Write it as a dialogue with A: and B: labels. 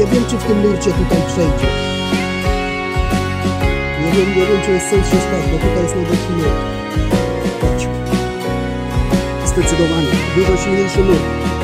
A: Nie wiem, czy w tym nurcie tutaj przejdzie. Nie wiem, nie wiem, czy jest sens się spać, bo tutaj jest największy nur. Chodź. Zdecydowanie. Dużo silniejszy nurt.